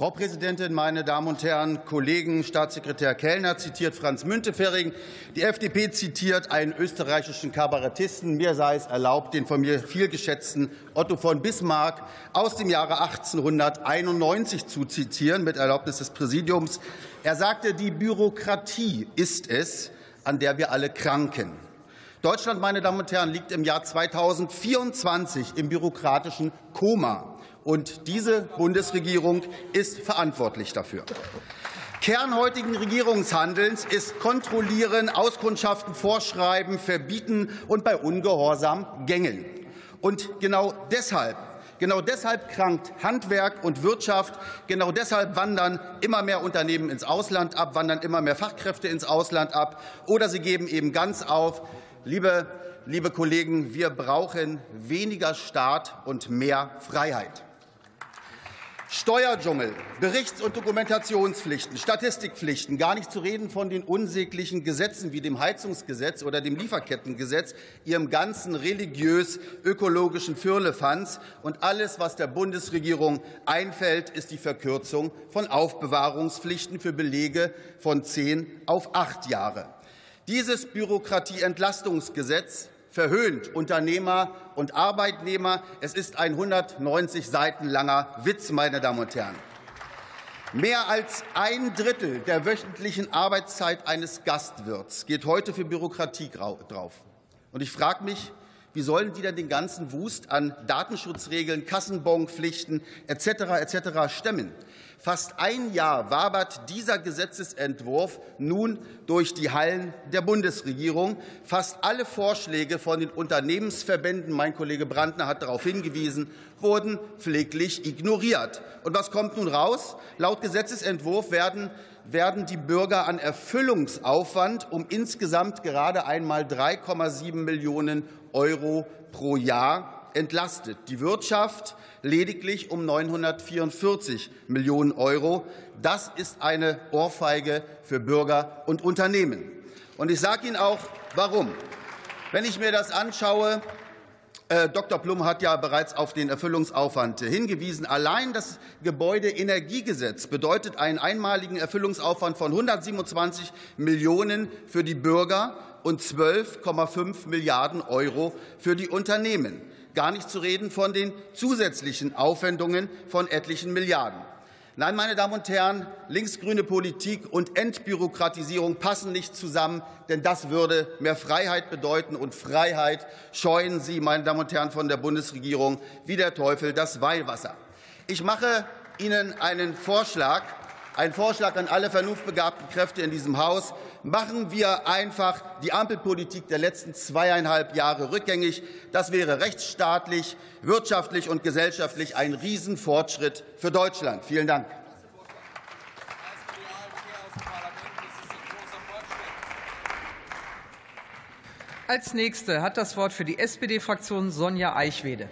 Frau Präsidentin, meine Damen und Herren Kollegen! Staatssekretär Kellner zitiert Franz Müntefering. Die FDP zitiert einen österreichischen Kabarettisten. Mir sei es erlaubt, den von mir viel geschätzten Otto von Bismarck aus dem Jahre 1891 zu zitieren, mit Erlaubnis des Präsidiums. Er sagte, die Bürokratie ist es, an der wir alle kranken. Deutschland, meine Damen und Herren, liegt im Jahr 2024 im bürokratischen Koma. Und diese Bundesregierung ist verantwortlich dafür. Kern heutigen Regierungshandelns ist Kontrollieren, Auskundschaften vorschreiben, verbieten und bei Ungehorsam gängeln. Und genau deshalb Genau deshalb krankt Handwerk und Wirtschaft. Genau deshalb wandern immer mehr Unternehmen ins Ausland ab, wandern immer mehr Fachkräfte ins Ausland ab. Oder sie geben eben ganz auf. Liebe, liebe Kollegen, wir brauchen weniger Staat und mehr Freiheit. Steuerdschungel, Berichts- und Dokumentationspflichten, Statistikpflichten, gar nicht zu reden von den unsäglichen Gesetzen wie dem Heizungsgesetz oder dem Lieferkettengesetz, ihrem ganzen religiös-ökologischen Firlefanz. Und alles, was der Bundesregierung einfällt, ist die Verkürzung von Aufbewahrungspflichten für Belege von zehn auf acht Jahre. Dieses Bürokratieentlastungsgesetz verhöhnt Unternehmer und Arbeitnehmer. Es ist ein 190 Seiten langer Witz, meine Damen und Herren. Mehr als ein Drittel der wöchentlichen Arbeitszeit eines Gastwirts geht heute für Bürokratie drauf. Und ich frage mich, wie sollen die denn den ganzen Wust an Datenschutzregeln, Kassenbonpflichten etc. etc. stemmen? Fast ein Jahr wabert dieser Gesetzentwurf nun durch die Hallen der Bundesregierung. Fast alle Vorschläge von den Unternehmensverbänden, mein Kollege Brandner hat darauf hingewiesen, wurden pfleglich ignoriert. Und was kommt nun raus? Laut Gesetzentwurf werden werden die Bürger an Erfüllungsaufwand um insgesamt gerade einmal 3,7 Millionen Euro pro Jahr entlastet, die Wirtschaft lediglich um 944 Millionen Euro. Das ist eine Ohrfeige für Bürger und Unternehmen. Und ich sage Ihnen auch, warum. Wenn ich mir das anschaue, Dr. Plum hat ja bereits auf den Erfüllungsaufwand hingewiesen. Allein das Gebäudeenergiegesetz bedeutet einen einmaligen Erfüllungsaufwand von 127 Millionen für die Bürger und 12,5 Milliarden Euro für die Unternehmen. Gar nicht zu reden von den zusätzlichen Aufwendungen von etlichen Milliarden. Nein, meine Damen und Herren, linksgrüne Politik und Entbürokratisierung passen nicht zusammen, denn das würde mehr Freiheit bedeuten. Und Freiheit scheuen Sie, meine Damen und Herren von der Bundesregierung, wie der Teufel das Weihwasser. Ich mache Ihnen einen Vorschlag, ein Vorschlag an alle vernunftbegabten Kräfte in diesem Haus. Machen wir einfach die Ampelpolitik der letzten zweieinhalb Jahre rückgängig. Das wäre rechtsstaatlich, wirtschaftlich und gesellschaftlich ein Riesenfortschritt für Deutschland. Vielen Dank. Als Nächste hat das Wort für die SPD-Fraktion Sonja Eichwede.